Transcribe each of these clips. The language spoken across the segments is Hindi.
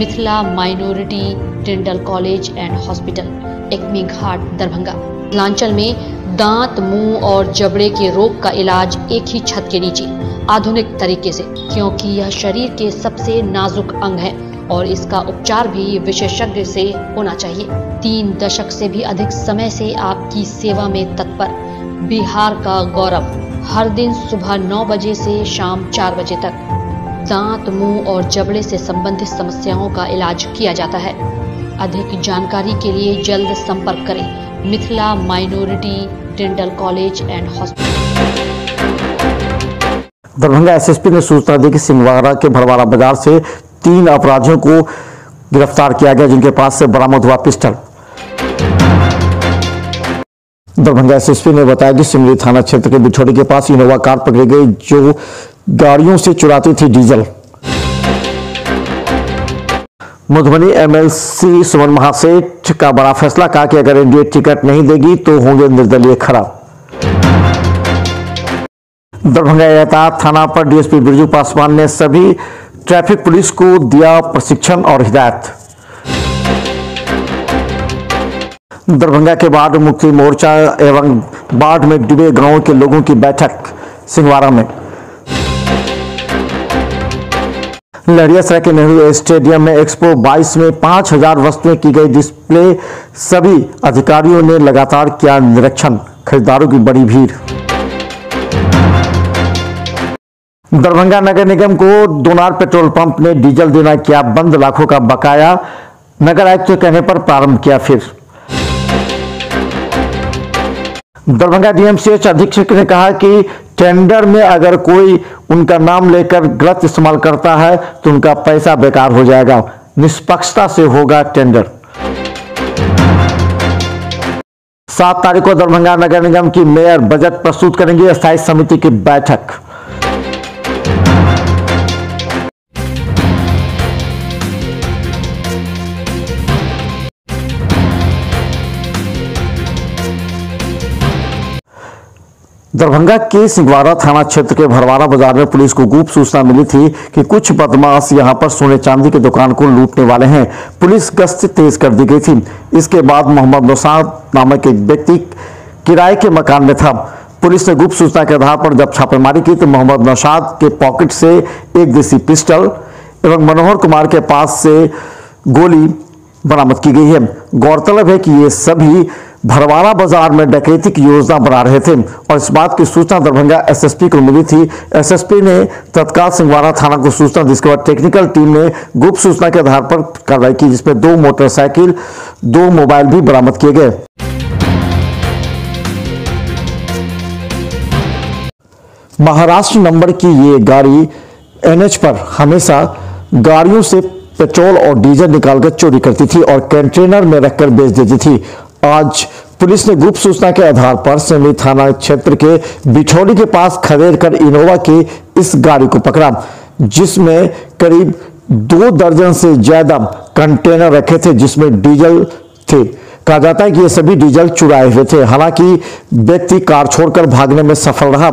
Mithila minority, dental college and hospital, Ekmi Ghat, Darbhanga. Mithilanchal में दांत, मुँह और जबड़े के रोग का इलाज एक ही छत के नीचे। आधुनिक तरीके से, क्योंकि यह शरीर के सबसे नाजुक अंग है और इसका उपचार भी विशेषज्ञ से होना चाहिए। तीन दशक से भी अधिक समय से आपकी सेवा में तत्पर। बिहार का गौरव, हर दिन सुबह नौ बजे से शाम चार बजे तक। दांत, मुँह और जबड़े से संबंधित समस्याओं का इलाज किया जाता है। अधिक जानकारी के लिए जल्द संपर्क करें। Mithila minority dental college and hospital. Darbhanga SSP ने सूचना दी कि सिंहवाड़ा के भरवाड़ा बाज़ार से तीन अपराधियों को गिरफ़्तार किया गया, जिनके पास से बरामद हुआ पिस्टल। दरभंगा एसएसपी ने बताया कि सिमरी थाना क्षेत्र के बिछोड़ी के पास इनोवा कार पकड़ी गई, जो गाड़ियों से चुराती थी डीजल। मधुबनी एमएलसी सुमन महासेठ का बड़ा फैसला, कहा कि अगर एनडीए टिकट नहीं देगी तो होंगे निर्दलीय खड़ा दरभंगा यातायात थाना पर डीएसपी बिरजू पासवान ने सभी ट्रैफ़िक पुलिस को दिया प्रशिक्षण और हिदायत। दरभंगा के बाढ़ मुक्ति मोर्चा एवं बाढ़ में डूबे गाँवों के लोगों की बैठक सिंहवाड़ा में। लहरियासराय के नेहरू स्टेडियम में एक्सपो 22 में 5000 वस्तुएँ की गई डिस्प्ले, सभी अधिकारियों ने लगातार किया निरीक्षण। खरीदारों की बड़ी भीड़। दरभंगा नगर निगम को दोनार पेट्रोल पंप ने डीजल देना किया बंद, लाखों का बकाया। नगर आयुक्त के कहने पर प्रारंभ किया फिर। दरभंगा डीएमसीएच अधीक्षक ने कहा कि टेंडर में अगर कोई उनका नाम लेकर गलत इस्तेमाल करता है तो उनका पैसा बेकार हो जाएगा। निष्पक्षता से होगा टेंडर। सात तारीख को दरभंगा नगर निगम की मेयर बजट प्रस्तुत करेंगे। स्थायी समिति की बैठक। दरभंगा के सिंगवाड़ा थाना क्षेत्र के भरवाड़ा बाज़ार में पुलिस को गुप्त सूचना मिली थी कि कुछ बदमाश यहाँ पर सोने चांदी की दुकान को लूटने वाले हैं। पुलिस गश्त तेज कर दी गई थी। इसके बाद मोहम्मद नौसाद नामक एक व्यक्ति किराए के मकान में था। पुलिस ने गुप्त सूचना के आधार पर जब छापेमारी की तो मोहम्मद नौशाद के पॉकेट से एक देसी पिस्टल एवं मनोहर कुमार के पास से गोली बरामद की गई है। गौरतलब है कि ये सभी भरवाड़ा बाज़ार में डकैती की योजना बना रहे थे और इस बात की सूचना दरभंगा एसएसपी को मिली थी। एसएसपी ने तत्काल सिंहवाड़ा थाना को सूचना दी। इसके बाद टेक्निकल टीम ने गुप्त सूचना के आधार पर कार्रवाई की, जिसमें दो मोटरसाइकिल, दो मोबाइल भी बरामद किए गए। महाराष्ट्र नंबर की ये गाड़ी एनएच पर हमेशा गाड़ियों से पेट्रोल और डीजल निकालकर चोरी करती थी और कंटेनर में रखकर बेच देती थी। आज पुलिस ने गुप्त सूचना के आधार पर सिमली थाना क्षेत्र के बिछौली के पास खदेड़ कर इनोवा की इस गाड़ी को पकड़ा, जिसमें करीब दो दर्जन से ज़्यादा कंटेनर रखे थे, जिसमें डीजल थे। कहा जाता है कि ये सभी डीजल चुराए हुए थे। हालाँकि व्यक्ति कार छोड़कर भागने में सफल रहा।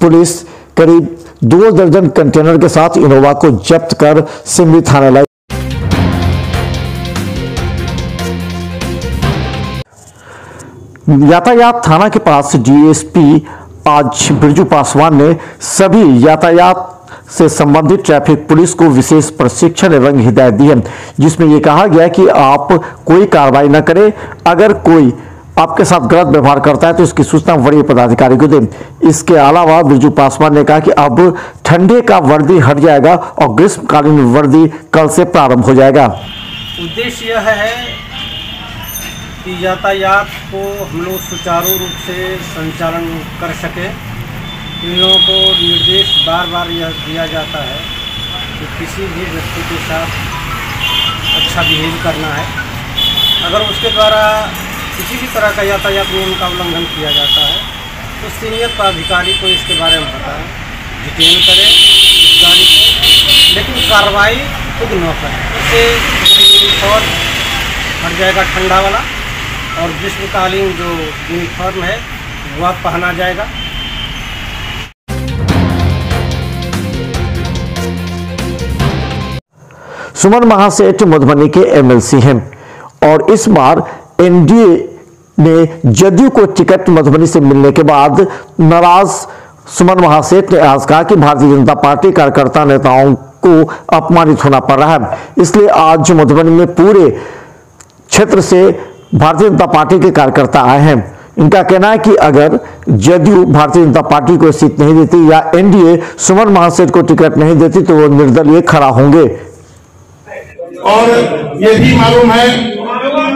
पुलिस करीब दो दर्जन कंटेनर के साथ इनोवा को जब्त कर सिमली थाने लाई यातायात थाना के पास डीएसपी आज बिरजू पासवान ने सभी यातायात से संबंधित ट्रैफ़िक पुलिस को विशेष प्रशिक्षण एवं हिदायत दी है, जिसमें यह कहा गया कि आप कोई कार्रवाई न करें। अगर कोई आपके साथ गलत व्यवहार करता है तो इसकी सूचना वरीय पदाधिकारी को दें। इसके अलावा बिरजू पासवान ने कहा कि अब ठंडे का वर्दी हट जाएगा और ग्रीष्मकालीन वर्दी कल से प्रारंभ हो जाएगा। उद्देश्य यह है कि यातायात को हम लोग सुचारू रूप से संचालन कर सकें। इन लोगों को निर्देश बार बार यह दिया जाता है कि किसी भी व्यक्ति के साथ अच्छा बिहेव करना है। अगर उसके द्वारा किसी भी तरह का यातायात नियम का उल्लंघन किया जाता है तो सीनियर पदाधिकारी को इसके बारे में बताएँ डिटेन करें इस गाड़ी को, लेकिन कार्रवाई खुद न करें। इससे यूनिफॉर्म हट जाएगा ठंडा वाला। और ग्रीष्मकालीन जो यूनिफॉर्म है वह पहना जाएगा। सुमन महासेठ मधुबनी के एमएलसी हैं और इस बार एनडीए ने जदयू को टिकट मधुबनी से मिलने के बाद नाराज़ सुमन महासेठ ने आज कहा कि भारतीय जनता पार्टी कार्यकर्ता नेताओं को अपमानित होना पड़ रहा है। इसलिए आज मधुबनी में पूरे क्षेत्र से भारतीय जनता पार्टी के कार्यकर्ता आए हैं। इनका कहना है कि अगर जदयू भारतीय जनता पार्टी को सीट नहीं देती या एनडीए सुमन महासेठ को टिकट नहीं देती तो वो निर्दलीय खड़ा होंगे। और ये भी मालूम है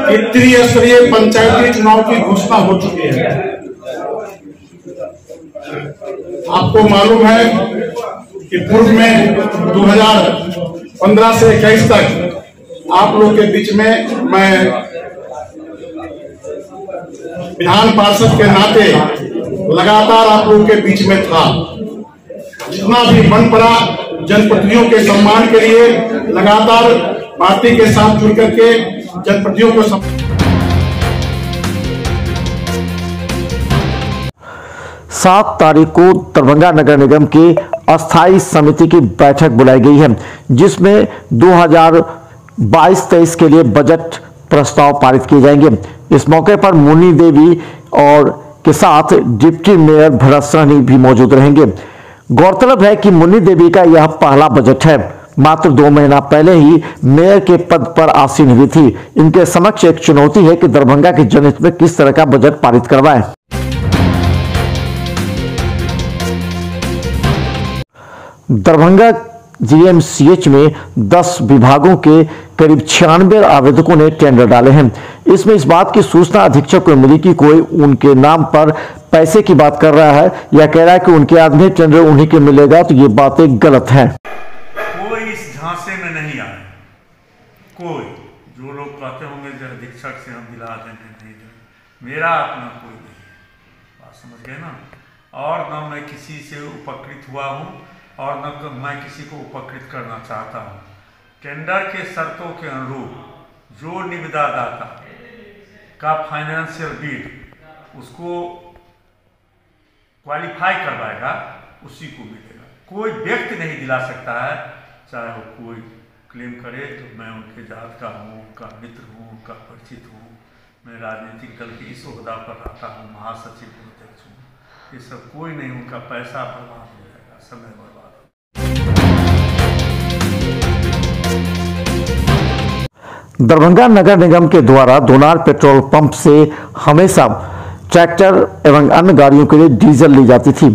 कि त्रिस्तरीय पंचायती चुनाव की घोषणा हो चुकी है। आपको मालूम है कि पूर्व में 2015 से 21 तक आप लोग के बीच में मैं विधान पार्षद के नाते लगातार आप लोगों के बीच में था। जितना भी बन पड़ा जनप्रतिनिधियों के सम्मान के लिए लगातार पार्टी के साथ जुड़ करके जनप्रतिनिधियों को सम... सात तारीख को दरभंगा नगर निगम की अस्थाई समिति की बैठक बुलाई गई है, जिसमें 2022-23 के लिए बजट प्रस्ताव पारित किए जाएँगे। इस मौके पर मुन्नी देवी और के साथ डिप्टी मेयर भरत सहनी भी मौजूद रहेंगे। गौरतलब है कि मुन्नी देवी का यह पहला बजट है। मात्र दो महीना पहले ही मेयर के पद पर आसीन हुई थी। इनके समक्ष एक चुनौती है कि दरभंगा के जनहित में किस तरह का बजट पारित करवाएँ। दरभंगा जीएमसीएच में 10 विभागों के करीब छियानवे आवेदकों ने टेंडर डाले हैं। इसमें इस बात की सूचना अधीक्षक को मिली कि कोई उनके नाम पर पैसे की बात कर रहा है या कह रहा है कि उनके आदमी टेंडर उन्हीं के मिलेगा तो ये बातें गलत है। कोई इस झांसे में नहीं आए। कोई। जो लोग कहते होंगे अधीक्षक से हम दिला देंगे मेरा अपना कोई नहीं बात समझ गए ना? और न मैं किसी से उपकृत हुआ हूँ। और न क- मैं किसी को उपकृत करना चाहता हूँ। टेंडर के शर्तों के अनुरूप जो निविदा दाता का फाइनेंशियल बिड उसको क्वालिफाई करवाएगा, उसी को मिलेगा। कोई व्यक्ति नहीं दिला सकता है, चाहे वो कोई क्लेम करे तो मैं उनके जात का हूँ, उनका मित्र हूँ, उनका परिचित हूँ, मैं राजनीतिक दल के इस ओहदा पर रहता हूँ, महासचिव हूँ, अध्यक्ष हूँ। ये सब कोई नहीं, उनका पैसा बर्बाद हो जाएगा, समय बर्बाद दरभंगा नगर निगम के द्वारा दोनार पेट्रोल पंप से हमेशा ट्रैक्टर एवं अन्य गाड़ियों के लिए डीजल ली जाती थी,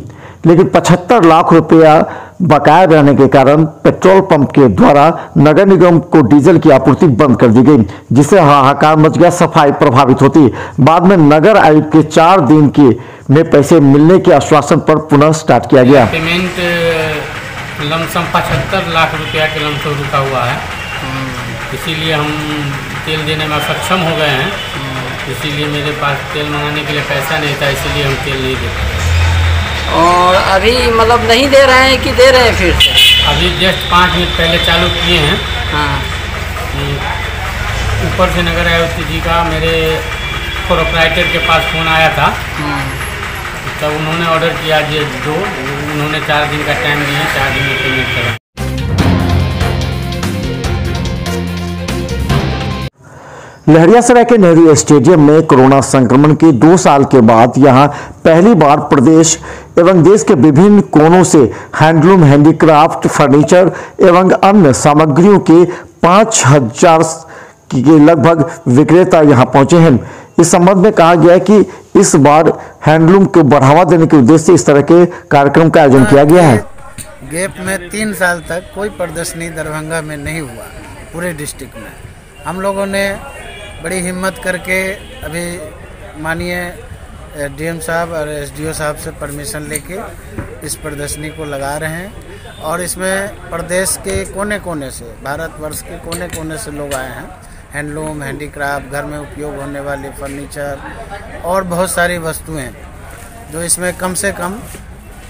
लेकिन 75 लाख रुपया बकाया रहने के कारण पेट्रोल पंप के द्वारा नगर निगम को डीजल की आपूर्ति बंद कर दी गई, जिससे हाहाकार मच गया, सफ़ाई प्रभावित होती। बाद में नगर आयुक्त के चार दिन के में पैसे मिलने के आश्वासन पर पुनः स्टार्ट किया गया। पेमेंट लमसम पचहत्तर लाख रुपया के लमसम रुका हुआ है। इसीलिए हम तेल देने में सक्षम हो गए हैं। इसीलिए मेरे पास तेल मंगाने के लिए पैसा नहीं था इसीलिए हम तेल नहीं दे और अभी मतलब नहीं दे रहे हैं कि दे रहे हैं फिर से? अभी जस्ट पाँच मिनट पहले चालू किए हैं। हाँ। ऊपर से नगर आयुक्त जी का मेरे प्रोपराइटर के पास फ़ोन आया था। तब उन्होंने ऑर्डर किया जे दो उन्होंने चार दिन का टाइम दिया चार दिन में लहरियासराय के नेहरू स्टेडियम में कोरोना संक्रमण के दो साल के बाद यहाँ पहली बार प्रदेश एवं देश के विभिन्न कोनों से हैंडलूम, हैंडीक्राफ्ट, फर्नीचर एवं अन्य सामग्रियों के पाँच हज़ार के लगभग विक्रेता यहाँ पहुँचे हैं। इस संबंध में कहा गया कि इस बार हैंडलूम को बढ़ावा देने के उद्देश्य से इस तरह के कार्यक्रम का आयोजन किया गया है। गैप में तीन साल तक कोई प्रदर्शनी दरभंगा में नहीं हुआ, पूरे डिस्ट्रिक्ट में। हम लोगों ने बड़ी हिम्मत करके अभी मानिए डीएम साहब और एसडीओ साहब से परमिशन लेके इस प्रदर्शनी को लगा रहे हैं और इसमें प्रदेश के कोने कोने से, भारतवर्ष के कोने कोने से लोग आए हैं। हैंडलूम, हैंडीक्राफ्ट, घर में उपयोग होने वाले फर्नीचर और बहुत सारी वस्तुएँ, जो इसमें कम से कम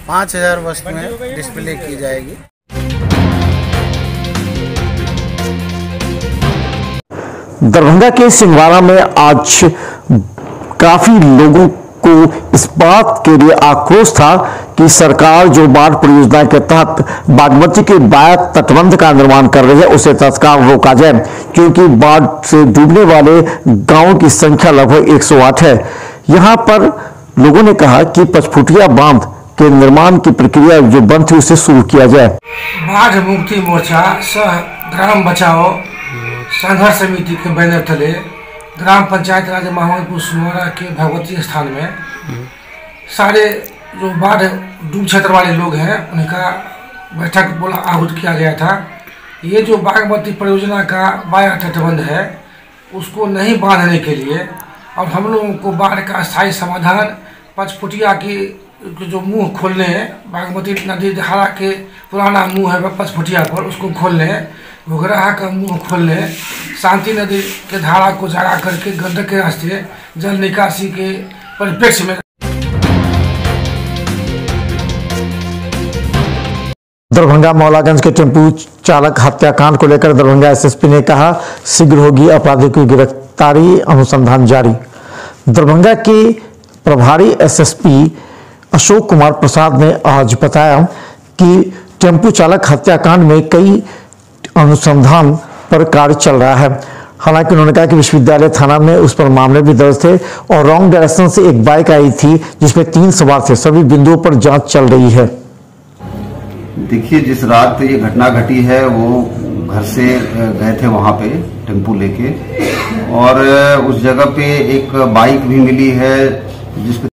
पाँच हज़ार वस्तुएँ डिस्प्ले की जाएगी। दरभंगा के सिंगवाड़ा में आज काफ़ी लोगों को इस बात के लिए आक्रोश था कि सरकार जो बाढ़ परियोजना के तहत बागमती के बाया तटबंध का निर्माण कर रही है, उसे तत्काल रोका जाए, क्योंकि बाढ़ से डूबने वाले गाँवों की संख्या लगभग 108 है। यहाँ पर लोगों ने कहा कि पचफुटिया बाँध के निर्माण की प्रक्रिया जो बंद थी, उसे शुरू किया जाए। बाढ़ मुक्ति मोर्चा, सह ग्राम बचाओ संघर्ष समिति के बैनर तले ग्राम पंचायत राज मोहम्मदपुर सुनवरा के भगवती स्थान में सारे जो बाढ़ डूब क्षेत्र वाले लोग हैं, उनका बैठक बोला आहूत किया गया था। ये जो बागमती परियोजना का बाया तटबंध है, उसको नहीं बांधने के लिए और हम लोगों को बाढ़ का स्थायी समाधान पचफुटिया की जो मुँह खोलने बागमती नदी धारा के पुराना मुँह है पचफुटिया पर उसको खोलने घुघराहा का मुँह खोलने शांति नदी के धारा को जगा करके गंडक के रास्ते जल निकासी के परिप्रेक्ष्य में दरभंगा मौलागंज के टेंपू चालक हत्याकांड को लेकर दरभंगा एसएसपी ने कहा, शीघ्र होगी अपराधी की गिरफ्तारी अनुसंधान जारी। दरभंगा के प्रभारी एसएसपी अशोक कुमार प्रसाद ने आज बताया कि टेंपू चालक हत्याकांड में कई अनुसंधान पर कार्य चल रहा है। हालाँकि उन्होंने कहा कि विश्वविद्यालय थाना में उस पर मामले भी दर्ज थे और रॉन्ग डायरेक्शन से एक बाइक आई थी, जिसमें तीन सवार थे। सभी बिंदुओं पर जाँच चल रही है। देखिए, जिस रात ये घटना घटी है, वो घर से गए थे वहाँ पे, टेंपू लेके। और उस जगह पे एक बाइक भी मिली है जिस पे